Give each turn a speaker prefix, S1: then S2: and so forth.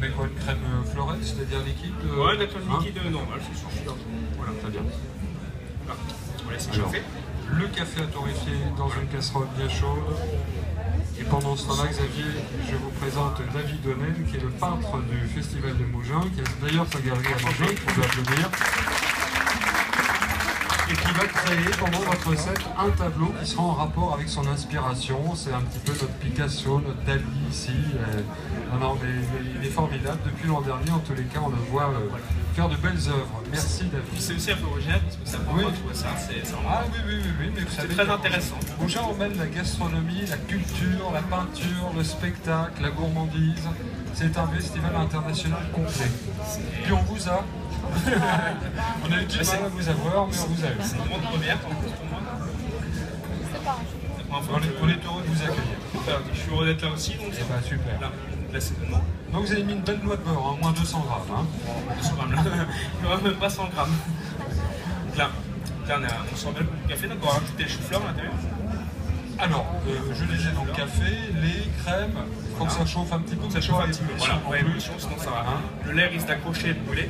S1: Mais quoi, une crème euh, fleurette, c'est-à-dire liquide euh,
S2: Ouais, la crème
S1: hein
S2: liquide euh, normale, c'est suffisant. Voilà,
S1: Très bien.
S2: Voilà. On va laisser
S1: Alors,
S2: chauffer.
S1: le café à torréfier dans une casserole bien chaude. Et pendant ce temps-là, Xavier, je vous présente David Donnel, qui est le peintre du Festival de Mougins, qui a d'ailleurs sa galerie à Mougins, qu'on peut applaudir. Et qui va créer pendant votre recette un tableau qui sera en rapport avec son inspiration. C'est un petit peu notre Picasso, notre Dali ici. Euh, il est formidable. Depuis l'an dernier, en tous les cas, on le voit euh, faire de belles œuvres. Merci David.
S2: c'est aussi un peu original parce que ça prend
S1: Oui.
S2: pas tout ça. C'est c'est
S1: Ah
S2: vraiment-
S1: oui, oui, oui, oui, mais
S2: c'est
S1: savez
S2: très intéressant.
S1: Mougins emmène la gastronomie, la culture, la peinture, le spectacle, la gourmandise. C'est un festival international complet. Puis on vous a. on a eu du mal à vous avoir, mais on vous a eu.
S2: C'est une première pour moi. C'est la suis heureux d'être là aussi, donc
S1: Eh ben, super.
S2: Là.
S1: Donc vous avez mis une belle noix de beurre, hein, moins 200 grammes. hein.
S2: 200 grammes là. Même pas 100 grammes. Donc là, là on, a, on sent bien le café, donc on va rajouter les choux-fleurs à l'intérieur.
S1: Alors, euh, je disais donc café, lait, crème, il faut que ça chauffe un petit peu.
S2: Ça chauffe un petit peu. Voilà, ouais,
S1: plus.
S2: sinon ça va.
S1: Hein
S2: Le lait risque d'accrocher et de brûler.